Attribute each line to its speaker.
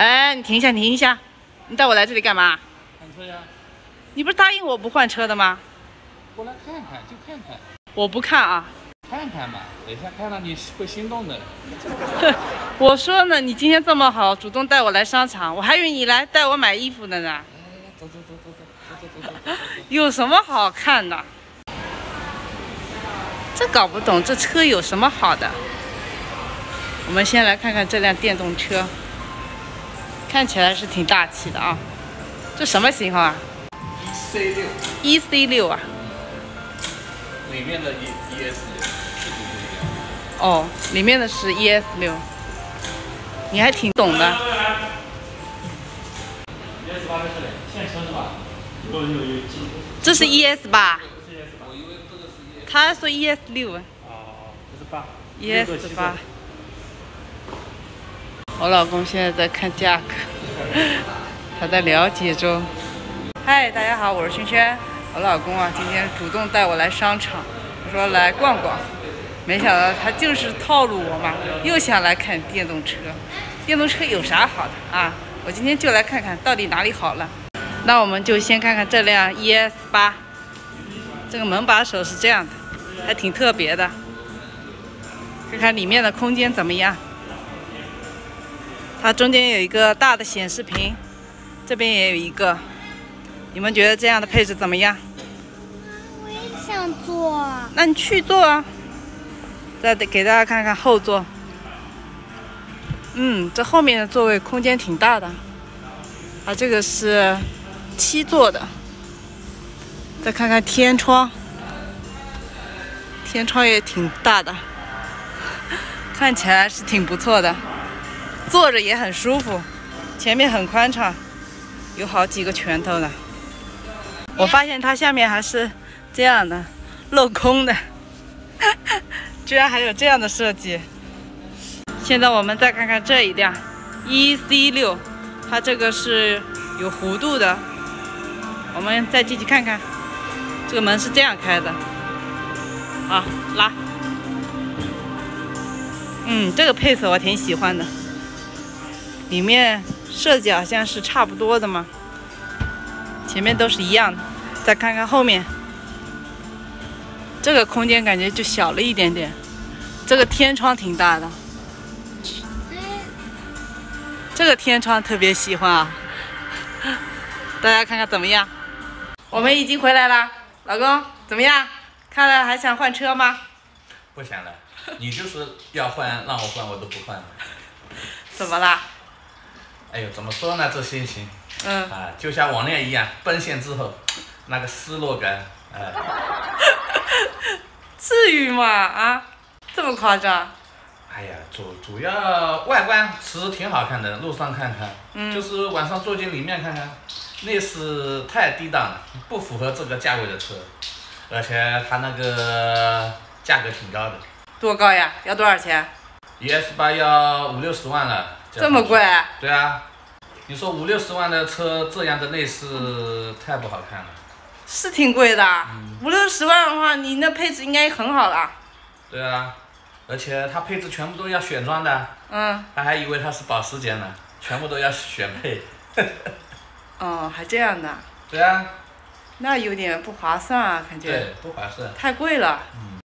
Speaker 1: 哎，你停一下，停一下，你带我来这里干嘛？
Speaker 2: 看车呀，
Speaker 1: 你不是答应我不换车的吗？
Speaker 2: 过来看看，就看看，
Speaker 1: 我不看啊。
Speaker 2: 看看嘛。等一下看了你会心动的。
Speaker 1: 我说呢，你今天这么好，主动带我来商场，我还以为你来带我买衣服的呢。
Speaker 2: 来来来，走走走走走走走走走走。
Speaker 1: 有什么好看的？这搞不懂，这车有什么好的？我们先来看看这辆电动车，看起来是挺大气的啊。这什么型号啊
Speaker 2: C 六
Speaker 1: ，？EC 六啊？
Speaker 2: 里面的 E E S 六，是不一样。
Speaker 1: 哦，里面的是 ES 六，你还挺懂的。
Speaker 3: ES 八是现车是吧？有有有进
Speaker 1: 这是 ES 八，
Speaker 3: 是 ES 八。
Speaker 2: 我以为这个是 E S。
Speaker 1: 他说 ES 六啊
Speaker 3: 哦哦，这是八。
Speaker 1: ，ES 八。我老公现在在看价格，他在了解中。嗨，大家好，我是轩轩。我老公啊，今天主动带我来商场，我说来逛逛，没想到他就是套路我嘛，又想来看电动车。电动车有啥好的啊？我今天就来看看到底哪里好了。那我们就先看看这辆 ES 八，这个门把手是这样的，还挺特别的。看看里面的空间怎么样？它中间有一个大的显示屏，这边也有一个。你们觉得这样的配置怎么样？
Speaker 4: 我也想坐。
Speaker 1: 那你去坐啊。再给大家看看后座。嗯，这后面的座位空间挺大的。啊，这个是七座的。再看看天窗，天窗也挺大的，看起来是挺不错的，坐着也很舒服，前面很宽敞，有好几个拳头呢。我发现它下面还是这样的，镂空的，居然还有这样的设计。现在我们再看看这一辆 EC 六，它这个是有弧度的。我们再进去看看，这个门是这样开的。好，拉。嗯，这个配色我挺喜欢的，里面设计好像是差不多的嘛，前面都是一样的。再看看后面，这个空间感觉就小了一点点，这个天窗挺大的，这个天窗特别喜欢啊，大家看看怎么样？我们已经回来了，老公怎么样？看了还想换车吗？
Speaker 2: 不想了，你就是要换，让我换我都不换了。
Speaker 1: 怎么啦？
Speaker 2: 哎呦，怎么说呢？这心情
Speaker 1: 嗯，
Speaker 2: 啊，就像网恋一样，奔现之后那个失落感，哎、
Speaker 1: 至于吗？啊，这么夸张？
Speaker 2: 哎呀，主主要外观其实挺好看的，路上看看，
Speaker 1: 嗯
Speaker 2: 就是晚上坐进里面看看，内饰太低档了，不符合这个价位的车，而且它那个价格挺高的
Speaker 1: 多高呀？要多少钱
Speaker 2: ？，ES 八要五六十万了，
Speaker 1: 这么贵？？
Speaker 2: 对啊，你说五六十万的车这样的内饰太不好看了，
Speaker 1: 是挺贵的，
Speaker 2: 嗯
Speaker 1: 五六十万的话，你那配置应该很好了。
Speaker 2: 对啊，而且它配置全部都要选装的，
Speaker 1: 嗯，
Speaker 2: 他还以为它是保时捷呢，全部都要选配，
Speaker 1: 哦，还这样的，
Speaker 2: 对啊，
Speaker 1: 那有点不划算啊，感觉
Speaker 2: 对，不划算。
Speaker 1: 太贵了。
Speaker 2: 嗯